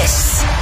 This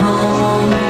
home.